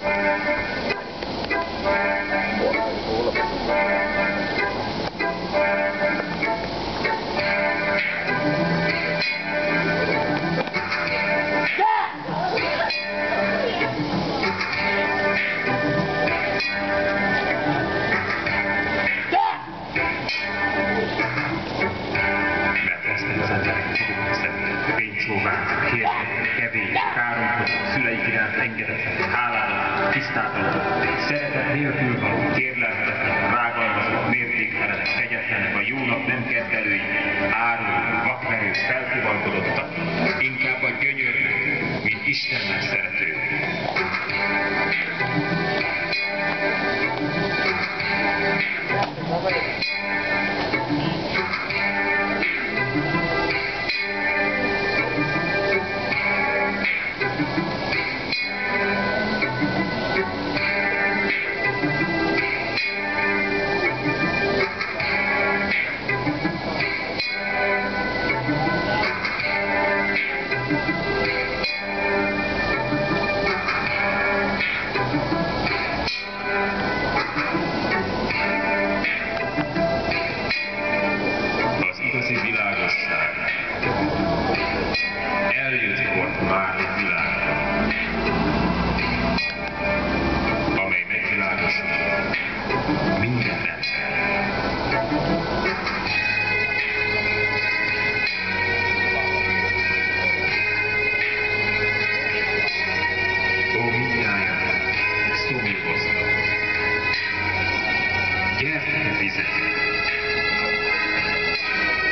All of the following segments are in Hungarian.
Thank you. Kevés, káromkodó, szüleik iránt engedetlen, hálálat, tisztátalan, szeretet nélkül való, kérlelhetetlen,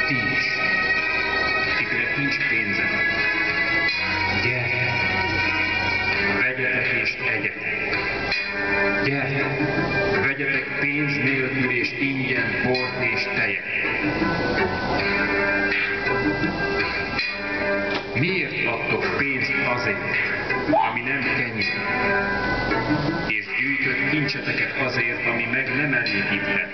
Is, akiknek nincs pénzetek, gyertek, vegyetek és egyetek. Gyertek, vegyetek pénz nélkül és ingyen bort és tejet. Miért adtok pénzt azért, ami nem kenyér, és gyűjtött kincseteket azért, ami meg nem elégíthet?